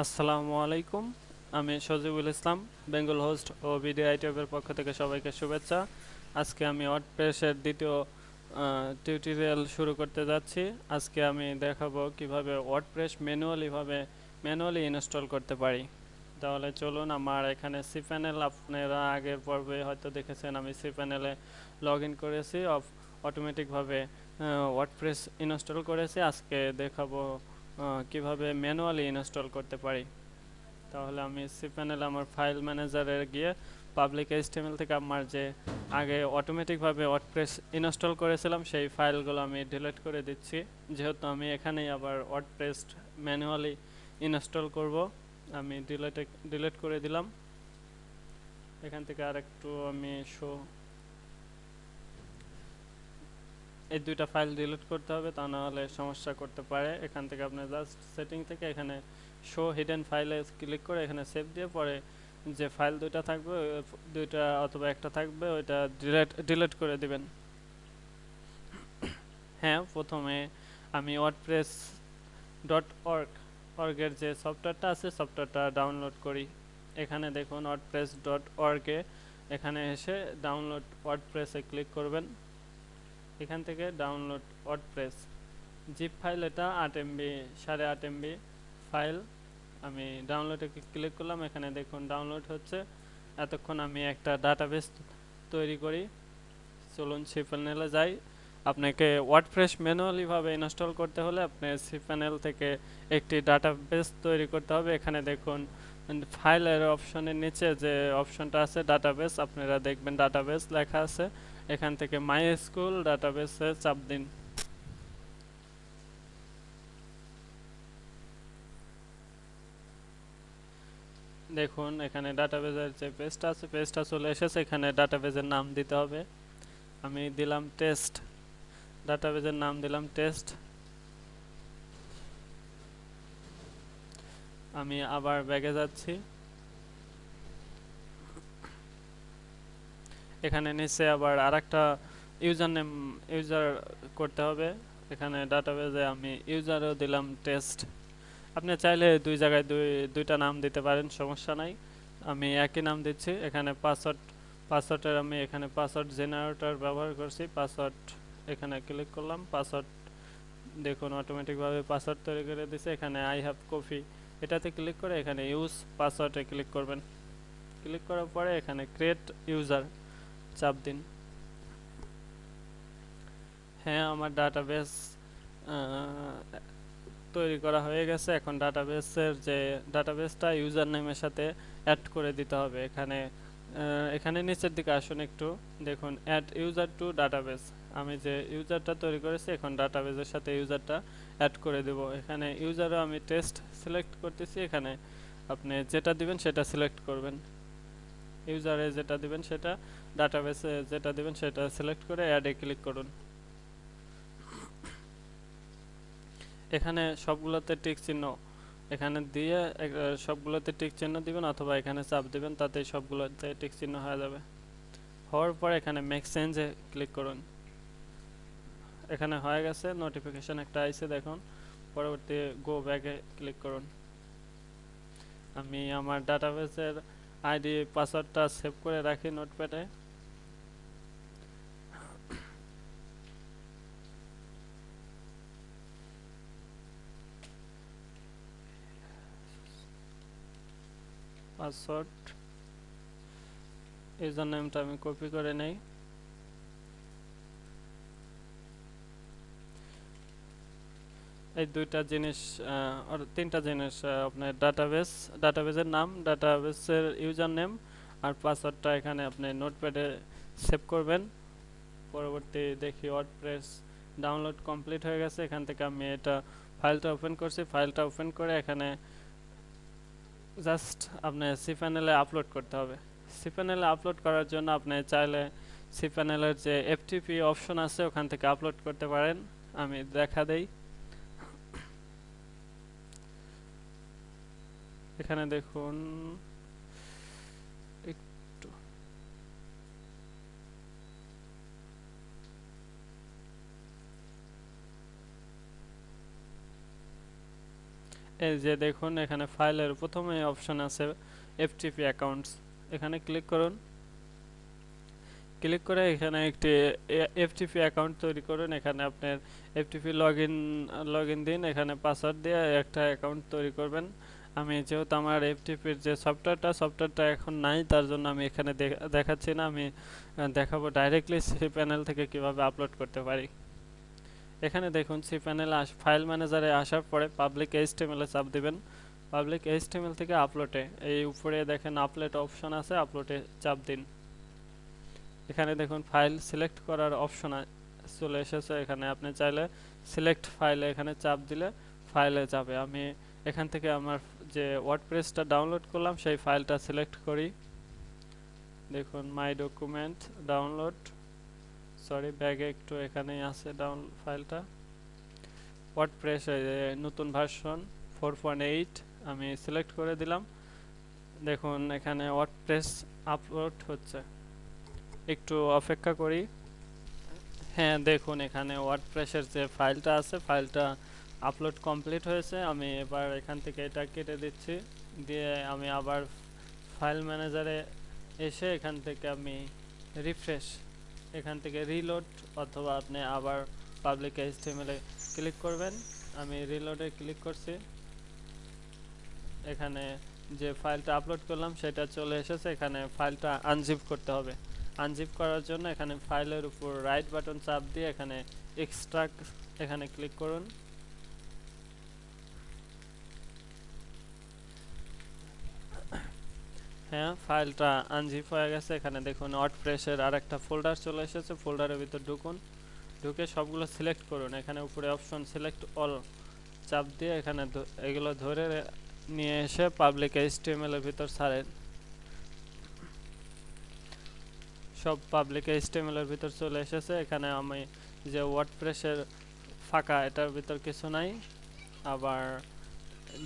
আসসালামু আলাইকুম। আমি সজিবুল ইসলাম, বেঙ্গল হোস্ট ও বিডি আইটিএফের পক্ষ থেকে সবাইকে শুভেচ্ছা। আজকে আমি ওয়ার্ডপ্রেসের দ্বিতীয় টিউটোরিয়াল শুরু করতে যাচ্ছি। আজকে আমি দেখাবো কীভাবে ওয়ার্ডপ্রেস ম্যানুয়ালিভাবে ম্যানুয়ালি ইনস্টল করতে পারি। তাহলে চলুন, আমার এখানে সি প্যানেল আপনারা আগের পর্বে হয়তো দেখেছেন, আমি সি প্যানেলে লগ ইন করেছি অটোমেটিকভাবে ওয়ার্ডপ্রেস ইনস্টল করেছি। আজকে দেখাবো কীভাবে ম্যানুয়ালি ইনস্টল করতে পারি? তাহলে আমি সি আমার ফাইল ম্যানেজারে গিয়ে পাবলিক এইচটিএমএল থেকে আমার যে আগে অটোমেটিকভাবে ওয়ার্ডপ্রেস ইনস্টল করেছিলাম, সেই ফাইলগুলো আমি ডিলিট করে দিচ্ছি। যেহেতু আমি এখানেই আবার ওয়ার্ডপ্রেস ম্যানুয়ালি ইনস্টল করব, আমি ডিলিট ডিলিট করে দিলাম। এখান থেকে আর একটু আমি শো এই দুইটা ফাইল ডিলিট করতে হবে, তা না হলে সমস্যা করতে পারে। এখান থেকে আপনি জাস্ট সেটিং থেকে এখানে শো হিডেন ফাইলে ক্লিক করে এখানে সেভ দিয়ে পরে যে ফাইল দুইটা থাকবে দুইটা অথবা একটা থাকবে, ওইটা ডিলিট ডিলিট করে দিবেন। হ্যাঁ প্রথমে আমি ওয়ার্ডপ্রেস ডট অর্গ অর্গের যে সফটওয়্যারটা আছে সফটওয়্যারটা ডাউনলোড করি। এখানে দেখুন ওয়ার্ডপ্রেস ডট অর্গে এখানে এসে ডাউনলোড ওয়ার্ডপ্রেসে ক্লিক করবেন। এখান থেকে ডাউনলোড ওয়ার্ডপ্রেস জিপ ফাইল এটা আট এমবি সাড়ে আট এমবি ফাইল আমি ডাউনলোডে ক্লিক করলাম, এখানে দেখুন ডাউনলোড হচ্ছে। এতক্ষণ আমি একটা ডাটাবেস তৈরি করি। চলুন সি প্যানেলে যাই। আপনাকে ওয়ার্ডপ্রেস ম্যানুয়ালিভাবে ইনস্টল করতে হলে আপনি সি প্যানেল থেকে একটি ডাটাবেস তৈরি করতে হবে। এখানে দেখুন ফাইলের অপশনের নিচে যে অপশনটা আছে ডাটাবেস আপনারা দেখবেন ডাটাবেস লেখা আছে। এখান থেকে মাই স্কুল ডাটাবেসে চাপ দিন। দেখুন, এখানে ডাটাবেজের যে পেজটা আছে পেজটা চলে এসেছে। এখানে ডাটাবেজের নাম দিতে হবে। আমি দিলাম টেস্ট ডাটাবেজের নাম দিলাম টেস্ট আমি আবার ব্যাগে যাচ্ছি। এখানে নিচে আবার আরেকটা ইউজার নেম ইউজার করতে হবে। এখানে ডাটাবেজে আমি ইউজারও দিলাম টেস্ট আপনি চাইলে দুই জায়গায় দুই, দুইটা নাম দিতে পারেন, সমস্যা নাই। আমি একই নাম দিচ্ছি, এখানে পাসওয়ার্ড পাসওয়ার্ডের আমি এখানে পাসওয়ার্ড জেনারেটর ব্যবহার করছি পাসওয়ার্ড এখানে ক্লিক করলাম পাসওয়ার্ড দেখুন অটোমেটিকভাবে পাসওয়ার্ড তৈরি করে দিছে, এখানে আই হ্যাভ কপি এটাতে ক্লিক করে এখানে ইউজ পাসওয়ার্ডে ক্লিক করবেন। ক্লিক করার পরে এখানে ক্রিয়েট ইউজার চাপ দিন। হ্যাঁ আমার ডাটাবেস তৈরি করা হয়ে গেছে। এখন ডাটাবেসের যে ডাটাবেসটা ইউজার নেমের সাথে অ্যাড করে দিতে হবে। এখানে এখানে নিচের দিকে আসুন একটু। দেখুন অ্যাড ইউজার টু ডাটাবেস আমি যে ইউজারটা তৈরি করেছি, এখন ডাটাবেসের সাথে ইউজারটা অ্যাড করে দেব। এখানে ইউজারও আমি টেস্ট সিলেক্ট করতেছি। এখানে আপনি যেটা দিবেন, সেটা সিলেক্ট করবেন। ইউজারে যেটা দিবেন সেটা, ডাটাবেসে যেটা দিবেন সেটা সিলেক্ট করে অ্যাডে ক্লিক করুন। এখানে সবগুলোতে টিক চিহ্ন, এখানে দিয়ে সবগুলোতে টিক চিহ্ন দিবেন অথবা এখানে চাপ দিবেন তাতে সবগুলোতে টিক চিহ্ন হয়ে যাবে। হওয়ার পর এখানে মেক চেঞ্জে ক্লিক করুন। এখানে হয়ে গেছে নোটিফিকেশন একটা আইছে দেখুন, পরবর্তী গো ব্যাকে ক্লিক করুন। আমি আমার ডাটাবেসের আইডি পাসওয়ার্ডটা সেভ করে রাখি নোটপ্যাডে। পাসওয়ার্ড ইউজার নেমটা আমি কপি করে নেই। এই দুইটা জিনিস তিনটা জিনিস আপনার ডাটাবেস ডাটাবেসের নাম ডাটাবেসের ইউজার নেম আর পাসওয়ার্ডটা এখানে আপনি নোটপ্যাডে সেভ করবেন। পরবর্তী দেখি ওয়ার্ডপ্রেস ডাউনলোড কমপ্লিট হয়ে গেছে, এখান থেকে আমি এটা ফাইলটা ওপেন করছি। ফাইলটা ওপেন করে এখানে জাস্ট আপনি সি প্যানেলে আপলোড করতে হবে। সি প্যানেলে আপলোড করার জন্য আপনি চাইলে সি প্যানেলের যে এফটিপি অপশন আছে, ওখান থেকে আপলোড করতে পারেন। আমি দেখা দেই। এখানে দেখুন, একটু। এই যে দেখুন, এখানে ফাইলের প্রথমে অপশন আছে এফটিপি অ্যাকাউন্টস এখানে ক্লিক করুন। ক্লিক করে এখানে একটি এফটিপি অ্যাকাউন্ট তৈরি করুন। এখানে আপনার FTP log in log in দিন। এখানে পাসওয়ার্ড দিয়ে একটা অ্যাকাউন্ট তৈরি করবেন। আমি যেহেতু আমার এফটিপির যে সফটওয়্যারটা সফটওয়্যারটা এখন নাই, তার জন্য আমি এখানে দেখাচ্ছি না। আমি দেখাবো ডাইরেক্টলি সি প্যানেল থেকে কীভাবে আপলোড করতে পারি। এখানে দেখুন সি প্যানেলে আস ফাইল ম্যানেজারে আসার পরে পাবলিক এইচটিএমএল চাপ দিবেন। পাবলিক এইচটিএমএল থেকে আপলোডে এই উপরে দেখেন আপলোড অপশন আছে আপলোডে চাপ দিন। এখানে দেখুন ফাইল সিলেক্ট করার অপশন চলে এসেছে। এখানে আপনি চাইলে সিলেক্ট ফাইলে এখানে চাপ দিলে ফাইলে যাবে। আমি এখান থেকে আমার যে ওয়ার্ডপ্রেসটা ডাউনলোড করলাম, সেই ফাইলটা সিলেক্ট করি। দেখুন মাই ডকুমেন্ট ডাউনলোড সরি ব্যাগে একটু এখানেই আছে ডাউন ফাইলটা। ওয়ার্ডপ্রেস নতুন ভার্সন ফোর আমি সিলেক্ট করে দিলাম। দেখুন, এখানে ওয়ার্ডপ্রেস আপলোড হচ্ছে। একটু অপেক্ষা করি। হ্যাঁ দেখুন, এখানে ওয়ার্ডপ্রেসের যে ফাইলটা আছে, ফাইলটা আপলোড কমপ্লিট হয়েছে, আমি এবার এখান থেকে এটা কেটে দিচ্ছি। দিয়ে আমি আবার ফাইল ম্যানেজারে এসে এখান থেকে আমি রিফ্রেশ এখান থেকে রিলোড অথবা আপনি আবার পাবলিক এইচটিএমএলে ক্লিক করবেন। আমি রিলোডে ক্লিক করছি। এখানে যে ফাইলটা আপলোড করলাম সেটা চলে এসেছে, এখানে ফাইলটা আনজিপ করতে হবে। আনজিপ করার জন্য এখানে ফাইলের উপর রাইট বাটন চাপ দিয়ে এখানে এক্সট্রাক্ট এখানে ক্লিক করুন। হ্যাঁ ফাইলটা আনজিপ হয়ে গেছে। এখানে দেখুন ওয়ার্ডপ্রেসের আরেকটা ফোল্ডার চলে এসেছে। ফোল্ডারের ভিতর ঢুকুন। ঢুকে সবগুলো সিলেক্ট করুন। এখানে উপরে অপশন সিলেক্ট অল চাপ দিয়ে এখানে এগুলো ধরে নিয়ে এসে পাবলিক এইচটিএমএল এর ভিতর ছাড়েন। সব পাবলিক এইচটিএমএল এর ভিতর চলে এসেছে। এখানে আমি যে ওয়ার্ডপ্রেসের ফাঁকা, এটার ভিতর কিছু নাই। আবার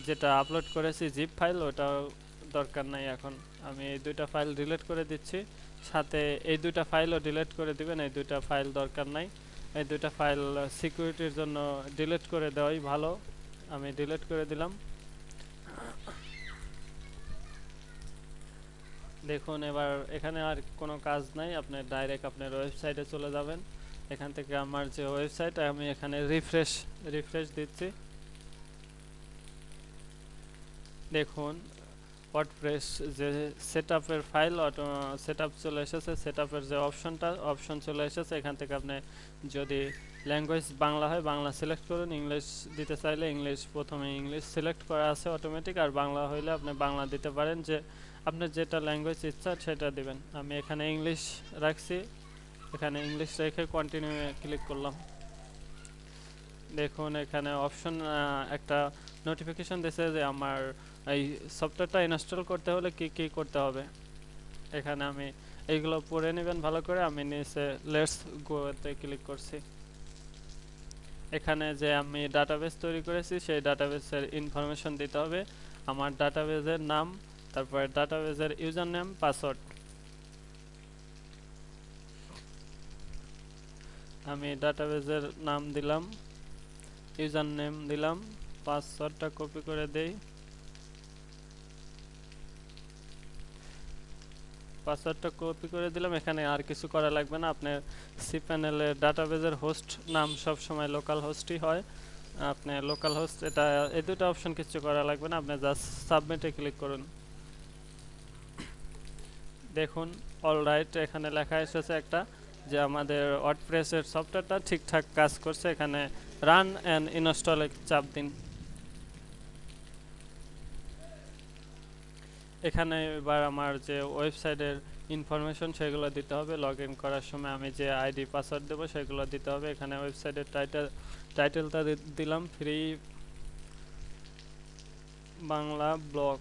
যেটা আপলোড করেছি জিপ ফাইল ওটাও দরকার নাই এখন। আমি এই দুইটা ফাইল ডিলিট করে দিচ্ছি। সাথে এই দুইটা ফাইলও ডিলিট করে দিবেন, এই দুইটা ফাইল দরকার নাই। এই দুইটা ফাইল সিকিউরিটির জন্য ডিলিট করে দেওয়াই ভালো। আমি ডিলিট করে দিলাম। দেখুন, এবার এখানে আর কোনো কাজ নাই। আপনি ডাইরেক্ট আপনার ওয়েবসাইটে চলে যাবেন। এখান থেকে আমার যে ওয়েবসাইট আমি এখানে রিফ্রেশ রিফ্রেশ দিচ্ছি। দেখুন ওয়ার্ডপ্রেস যে সেটআপের ফাইল সেটআপ চলে এসেছে সেটআপের যে অপশনটা অপশন চলে এসেছে, এখান থেকে আপনি যদি ল্যাঙ্গুয়েজ বাংলা হয়, বাংলা সিলেক্ট করুন ইংলিশ দিতে চাইলে ইংলিশ প্রথমে ইংলিশ সিলেক্ট করা আছে অটোমেটিক আর বাংলা হইলে আপনি বাংলা দিতে পারেন, যে আপনার যেটা ল্যাঙ্গুয়েজ ইচ্ছা সেটা দিবেন। আমি এখানে ইংলিশ রাখছি, এখানে ইংলিশ রেখে কন্টিনিউ ক্লিক করলাম। দেখুন এখানে অপশন একটা নোটিফিকেশন দিছে যে আমার এই সফটওয়্যারটা ইনস্টল করতে হলে কি কি করতে হবে? এখানে আমি এইগুলো পড়ে নেবেন ভালো করে, আমি নিচে লেটস গোতে ক্লিক করছি। এখানে যে আমি ডাটাবেস তৈরি করেছি, সেই ডাটাবেসের ইনফরমেশন দিতে হবে। আমার ডাটাবেসের নাম, তারপরে ডাটাবেসের ইউজার নেম পাসওয়ার্ড আমি ডাটাবেসের নাম দিলাম ইউজার নেম দিলাম পাসওয়ার্ডটা কপি করে দেই। পাসওয়ার্ডটা কপি করে দিলাম। এখানে আর কিছু করা লাগবে না। আপনার সি প্যানেলের ডাটাবেজের হোস্ট নাম সব সময় লোকাল হোস্টই হয়। আপনি লোকাল হোস্ট এটা, এই দুটো অপশন কিছু করা লাগবে না। আপনি জাস্ট সাবমিটে ক্লিক করুন। দেখুন অল রাইট এখানে লেখা এসেছে একটা যে আমাদের ওয়ার্ডপ্রেসের সফটওয়্যারটা ঠিকঠাক কাজ করছে। এখানে রান অ্যান্ড ইনস্টলে চাপ দিন। এখানে এবার আমার যে ওয়েবসাইটের ইনফরমেশন সেগুলো দিতে হবে। লগ ইন করার সময় আমি যে আইডি পাসওয়ার্ড দেবো সেগুলো দিতে হবে। এখানে ওয়েবসাইটের টাইটেল টাইটেলটা দিলাম। ফ্রি বাংলা ব্লগ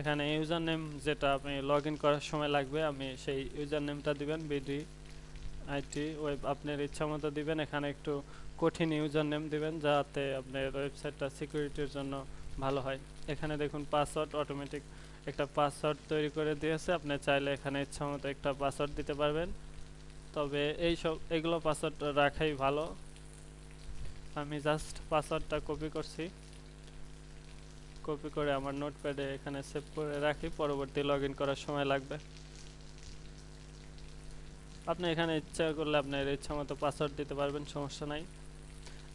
এখানে ইউজার নেম যেটা আপনি লগ ইন করার সময় লাগবে, আমি সেই ইউজার নেমটা দিবেন বিডি আইটি ওয়েব আপনার ইচ্ছা মতো দিবেন। এখানে একটু কঠিন ইউজার নেম দিবেন, যাতে আপনার ওয়েবসাইটটা সিকিউরিটির জন্য ভালো হয়। এখানে দেখুন পাসওয়ার্ড অটোমেটিক একটা পাসওয়ার্ড তৈরি করে দিয়েছে। আপনি চাইলে এখানে ইচ্ছা মতো একটা পাসওয়ার্ড দিতে পারবেন। তবে এই সব, এগুলো পাসওয়ার্ড রাখাই ভালো। আমি জাস্ট পাসওয়ার্ডটা কপি করছি। কপি করে আমার নোটপ্যাডে এখানে সেভ করে রাখি। পরবর্তী লগ করার সময় লাগবে। আপনি এখানে ইচ্ছা করলে আপনার ইচ্ছা মতো পাসওয়ার্ড দিতে পারবেন, সমস্যা নাই।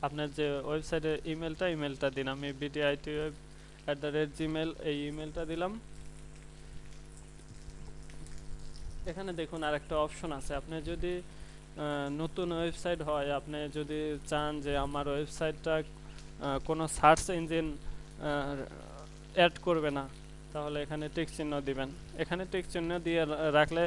আপনার যে ওয়েবসাইটের ইমেলটা ইমেলটা দিন। আমি BDIT web at the rate Gmail এই ইমেলটা দিলাম। এখানে দেখুন আরেকটা অপশন আছে। আপনি যদি নতুন ওয়েবসাইট হয়, আপনি যদি চান যে আমার ওয়েবসাইটটা কোনো সার্চ ইঞ্জিন অ্যাড করবে না, তাহলে এখানে টিক চিহ্ন দিবেন। এখানে টিক চিহ্ন দিয়ে রাখলে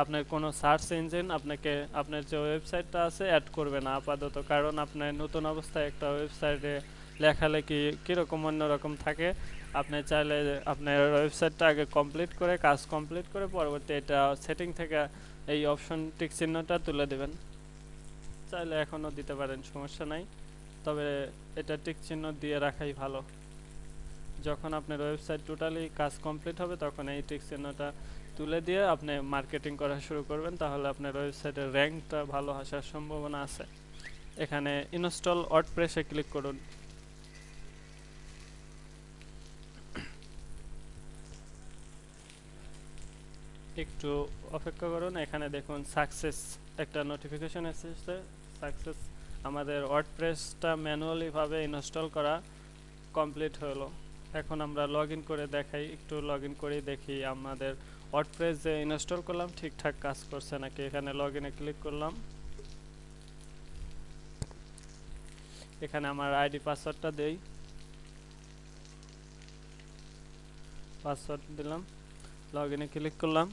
আপনার কোনো সার্চ ইঞ্জিন, আপনাকে, আপনার যে ওয়েবসাইটটা আছে অ্যাড করবে না আপাতত। কারণ আপনার নতুন অবস্থায় একটা ওয়েবসাইটে লেখালেখি কীরকম অন্যরকম থাকে, আপনি চাইলে আপনার ওয়েবসাইটটা আগে কমপ্লিট করে, কাজ কমপ্লিট করে পরবর্তী এটা সেটিং থেকে এই অপশন টিক চিহ্নটা তুলে দেবেন। চাইলে এখনও দিতে পারেন, সমস্যা নাই। তবে এটা টিক চিহ্ন দিয়ে রাখাই ভালো। যখন আপনার ওয়েবসাইট টোটালি কাজ কমপ্লিট হবে, তখন এই টিক চিহ্নটা তুলে দিয়ে আপনি মার্কেটিং করা শুরু করবেন। তাহলে আপনার ওয়েবসাইটের র্যাঙ্কটা ভালো আসার সম্ভাবনা আছে। এখানে ইনস্টল ওয়ার্ডপ্রেসে ক্লিক করুন। একটু অপেক্ষা করুন। এখানে দেখুন সাকসেস একটা নোটিফিকেশন এসেছে। সাকসেস আমাদের ওয়ার্ডপ্রেসটা ম্যানুয়ালি ভাবে ইনস্টল করা কমপ্লিট হলো। এখন আমরা লগ করে দেখাই, একটু লগ করে দেখি আমাদের ওয়ার্ডপ্রেস যে ইনস্টল করলাম, ঠিকঠাক কাজ করছে নাকি? এখানে লগ ইনে ক্লিক করলাম। এখানে আমার আইডি পাসওয়ার্ডটা দেই। পাসওয়ার্ড দিলাম লগ ইনে ক্লিক করলাম।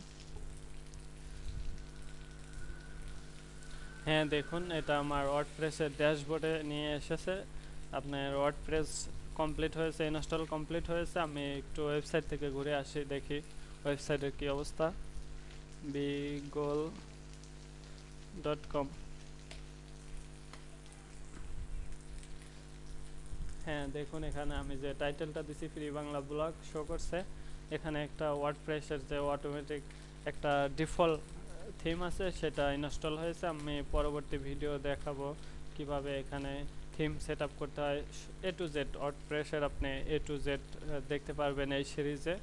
হ্যাঁ দেখুন, এটা আমার ওয়ার্ডপ্রেসের ড্যাশবোর্ডে নিয়ে এসেছে। আপনার ওয়ার্ডপ্রেস কমপ্লিট হয়েছে ইনস্টল কমপ্লিট হয়েছে, আমি একটু ওয়েবসাইট থেকে ঘুরে আসি, দেখি ওয়েবসাইটের কি অবস্থা। বিগোল ডট কম হ্যাঁ দেখুন এখানে আমি যে টাইটেলটা দিছি ফ্রি বাংলা ব্লগ শো করছে। এখানে একটা ওয়ার্ড ওয়ার্ডপ্রেসের যে অটোমেটিক একটা ডিফল্ট থিম আছে, সেটা ইনস্টল হয়েছে। আমি পরবর্তী ভিডিও দেখাবো কীভাবে এখানে থিম সেট আপ করতে হয়। এ টু জেড ওয়ার্ডপ্রেসের আপনি এ টু জেড দেখতে পারবেন এই সিরিজে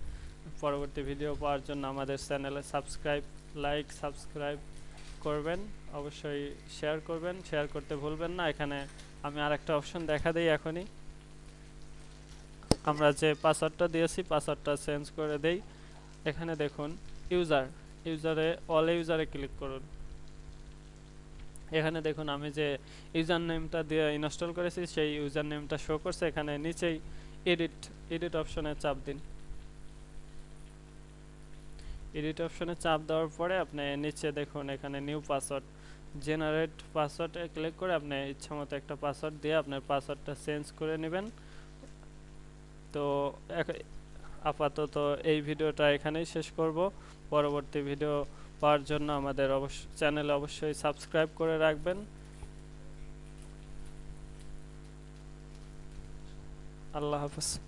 পরবর্তী ভিডিও পাওয়ার জন্য আমাদের চ্যানেলে সাবস্ক্রাইব লাইক সাবস্ক্রাইব করবেন। অবশ্যই শেয়ার করবেন। শেয়ার করতে ভুলবেন না। এখানে আমি আরেকটা অপশন দেখা দিই এখনই। আমরা যে পাসওয়ার্ডটা দিয়েছি পাসওয়ার্ডটা চেঞ্জ করে দেই। এখানে দেখুন ইউজার ইউজারে অল ইউজারে ক্লিক করুন। এখানে দেখুন, আমি যে ইউজার নেমটা দিয়ে ইনস্টল করেছি, সেই ইউজার নেমটা শো করছে। এখানে নিচেই এডিট এডিট অপশনে চাপ দিন। এডিট অপশনে চাপ দেওয়ার পরে আপনি নিচে দেখুন, এখানে নিউ পাসওয়ার্ড জেনারেট পাসওয়ার্ডে ক্লিক করে আপনি ইচ্ছামতো একটা পাসওয়ার্ড দিয়ে আপনার পাসওয়ার্ডটা চেঞ্জ করে নেবেন। তো আপাতত এই ভিডিওটা এখানেই শেষ করব। পরবর্তী ভিডিও পাওয়ার জন্য আমাদের অবশ্য চ্যানেল অবশ্যই সাবস্ক্রাইব করে রাখবেন। আল্লাহ হাফেজ।